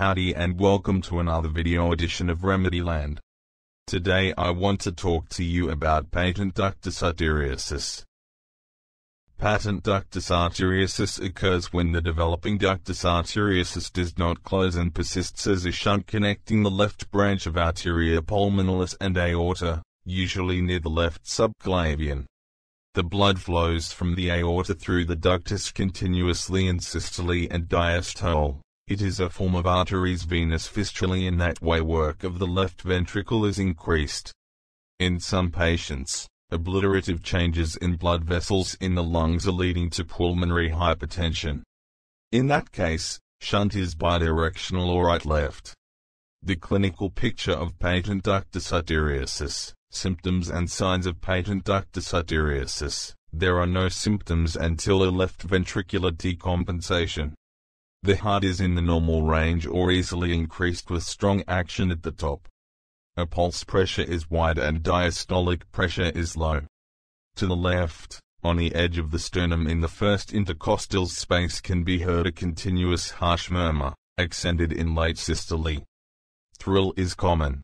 Howdy and welcome to another video edition of Remedyland. Today I want to talk to you about patent ductus arteriosus. Patent ductus arteriosus occurs when the developing ductus arteriosus does not close and persists as a shunt connecting the left branch of arteria pulmonalis and aorta, usually near the left subclavian. The blood flows from the aorta through the ductus continuously in systole and diastole. It is a form of arteriovenous fistulae in that way work of the left ventricle is increased. In some patients, obliterative changes in blood vessels in the lungs are leading to pulmonary hypertension. In that case, shunt is bidirectional or right-left. The clinical picture of patent ductus arteriosus, symptoms and signs of patent ductus arteriosus. There are no symptoms until a left ventricular decompensation. The heart is in the normal range or easily increased with strong action at the top. A pulse pressure is wide and diastolic pressure is low. To the left, on the edge of the sternum in the first intercostal space can be heard a continuous harsh murmur, accented in late systole. Thrill is common.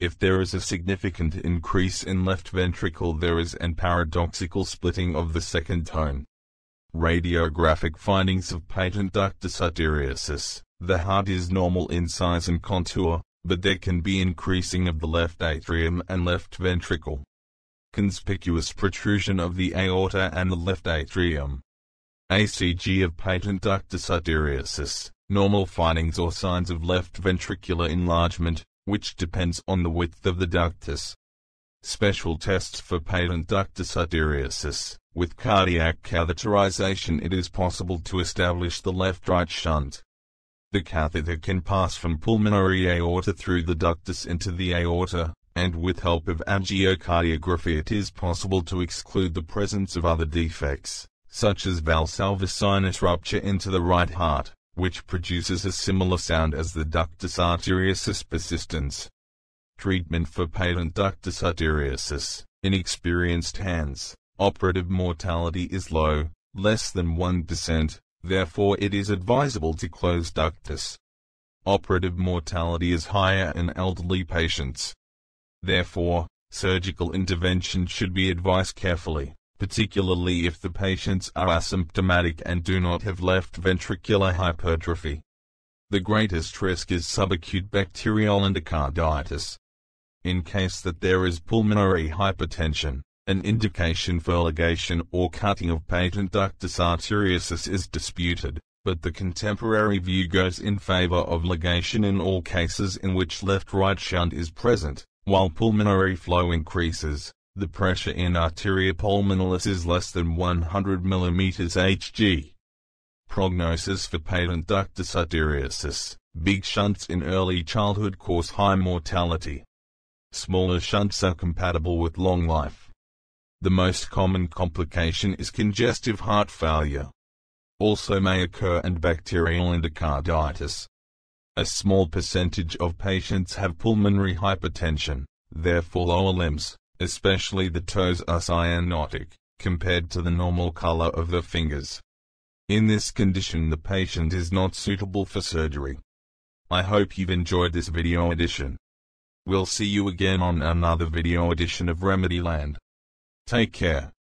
If there is a significant increase in left ventricle there is an paradoxical splitting of the second tone. Radiographic findings of patent ductus arteriosus. The heart is normal in size and contour, but there can be increasing of the left atrium and left ventricle. Conspicuous protrusion of the aorta and the left atrium. ECG of patent ductus arteriosus. Normal findings or signs of left ventricular enlargement, which depends on the width of the ductus. Special tests for patent ductus arteriosus. With cardiac catheterization it is possible to establish the left-right shunt. The catheter can pass from pulmonary aorta through the ductus into the aorta, and with help of angiocardiography it is possible to exclude the presence of other defects, such as valsalva sinus rupture into the right heart, which produces a similar sound as the ductus arteriosus persistens. Treatment for patent ductus arteriosus, in experienced hands. Operative mortality is low, less than 1%, therefore it is advisable to close ductus. Operative mortality is higher in elderly patients. Therefore, surgical intervention should be advised carefully, particularly if the patients are asymptomatic and do not have left ventricular hypertrophy. The greatest risk is subacute bacterial endocarditis. In case that there is pulmonary hypertension, an indication for ligation or cutting of patent ductus arteriosus is disputed, but the contemporary view goes in favor of ligation in all cases in which left-right shunt is present, while pulmonary flow increases. The pressure in arteria pulmonalis is less than 100 mm Hg. Prognosis for patent ductus arteriosus. Big shunts in early childhood cause high mortality. Smaller shunts are compatible with long life. The most common complication is congestive heart failure. Also may occur and bacterial endocarditis. A small percentage of patients have pulmonary hypertension, therefore lower limbs, especially the toes are cyanotic, compared to the normal color of the fingers. In this condition the patient is not suitable for surgery. I hope you've enjoyed this video edition. We'll see you again on another video edition of Remedyland. Take care.